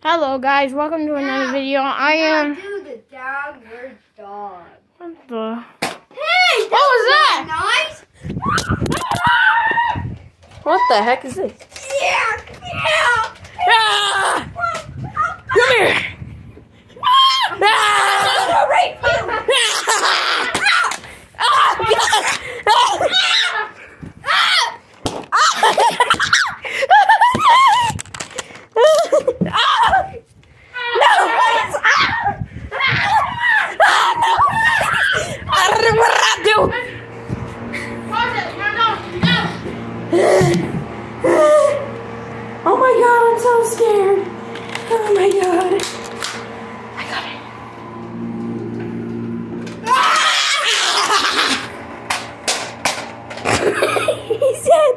Hello guys, welcome to another video. I am Do the downward dog. what the Hey, What was that? Nice. What the heck is this? Yeah, yeah. Ah! Come here! Ah! Oh I'm so scared. Oh my god. I got it. he said.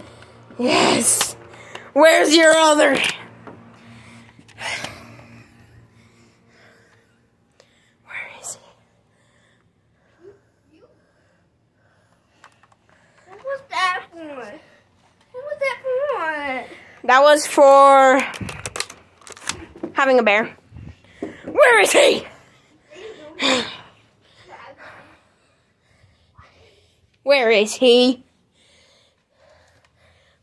yes. Where's your other? Where is he? What was that for? What was that for? That was for having a bear. Where is he? Where is he?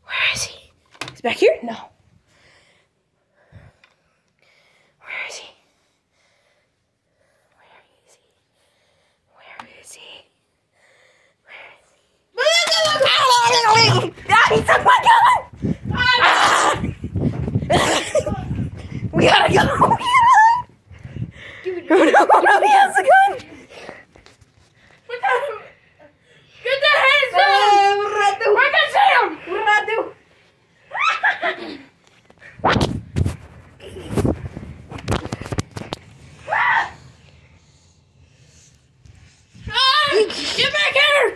Where is he? He's back here? No. Where is he? Where is he? Where is he? Where is he? Ah, he took my gun! Ah! we gotta go! Oh no, oh no, he the? Get the hands down! I can see him! Ah! Get back here!